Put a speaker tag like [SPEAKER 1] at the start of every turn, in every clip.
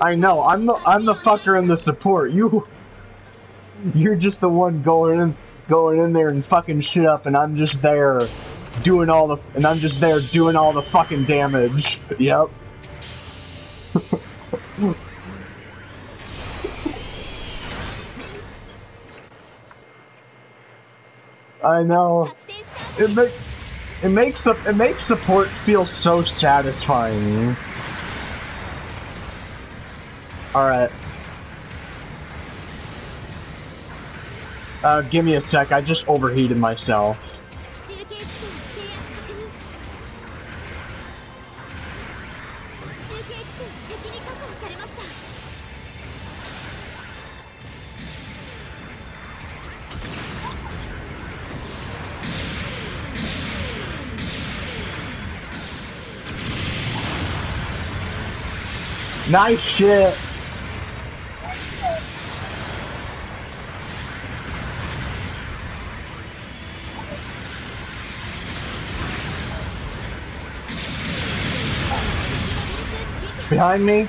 [SPEAKER 1] I know. I'm the I'm the fucker in the support. You, you're just the one going in, going in there and fucking shit up, and I'm just there doing all the, and I'm just there doing all the fucking damage. Yep. I know. It makes it makes it makes support feel so satisfying. Alright. Uh, give me a sec, I just overheated myself. Nice shit. Behind me.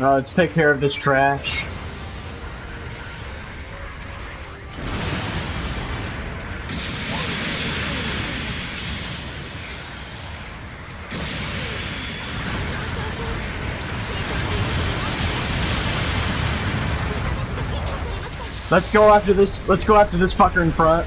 [SPEAKER 1] Uh, let's take care of this trash. Let's go after this. Let's go after this fucker in front.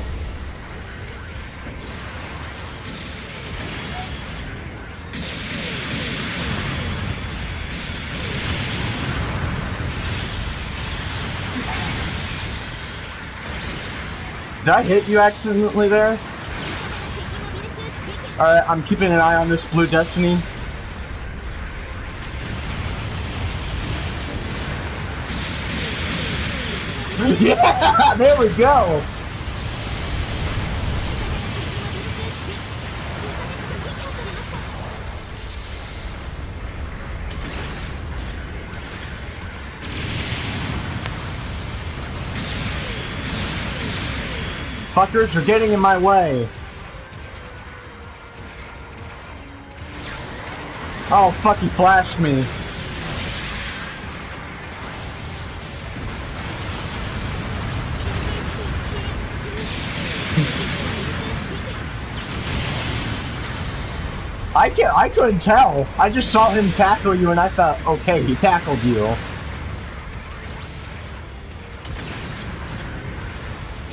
[SPEAKER 1] Did I hit you accidentally there? Alright, I'm keeping an eye on this blue destiny. Yeah, there we go. Fuckers are getting in my way. Oh, fuck, he flashed me. I can't. I couldn't tell. I just saw him tackle you and I thought, okay, he tackled you.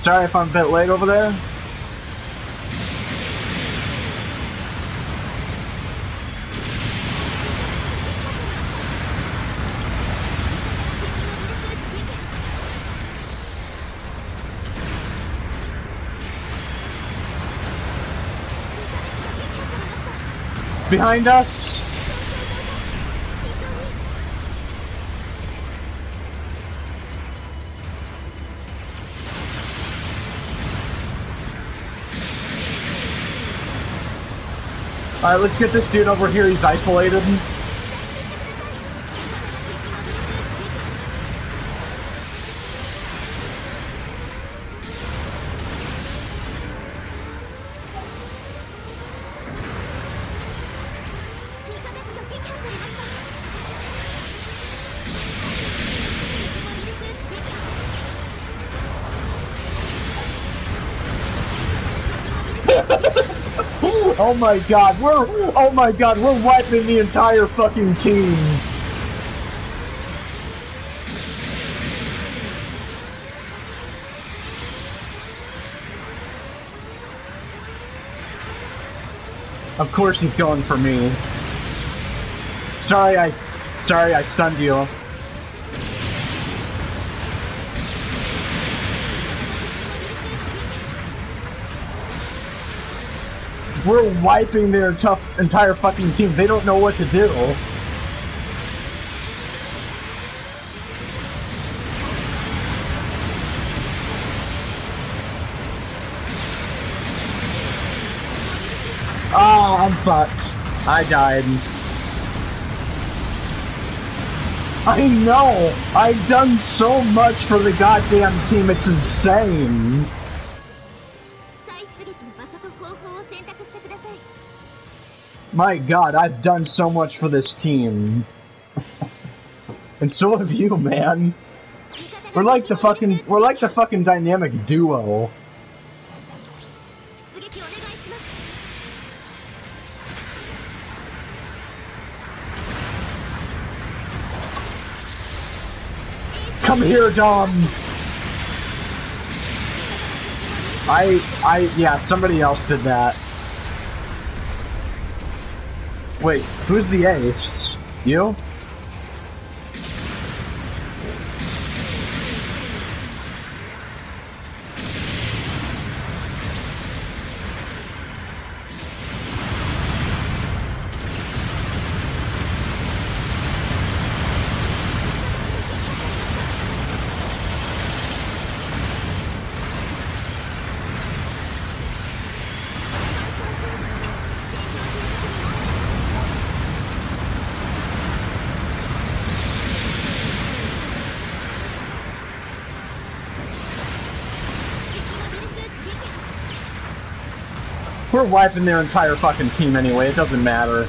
[SPEAKER 1] Sorry if I'm a bit late over there. Behind us. Alright, let's get this dude over here. He's isolated. Oh my god, we're oh my god, we're wiping the entire fucking team. Of course he's going for me. Sorry I sorry I stunned you. We're wiping their tough entire fucking team. They don't know what to do. Oh, I'm fucked. I died.
[SPEAKER 2] I know! I've done so much for the goddamn team, it's insane! My god, I've done so much for this team. and so have you, man. We're like the fucking- we're like the fucking dynamic duo. Come here, Dom! I- I- yeah, somebody else did that. Wait, who's the A? You? We're wiping their entire fucking team anyway, it doesn't matter.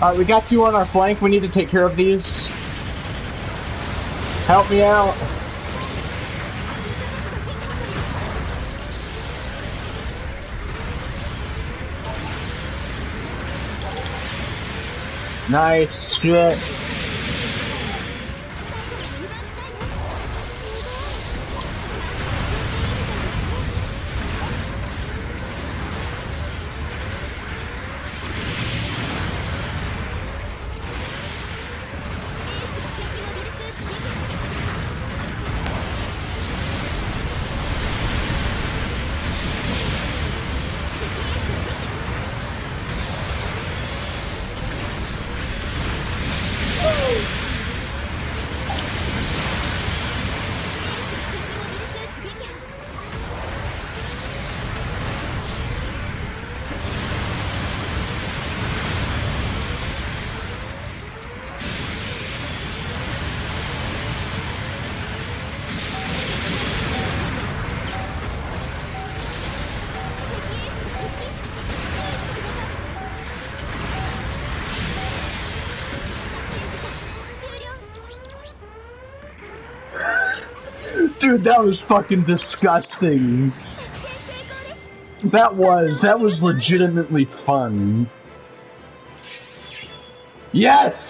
[SPEAKER 2] Alright, we got two on our flank, we need to take care of these. Help me out. Nice shit. Dude, that was fucking disgusting. That was, that was legitimately fun. Yes!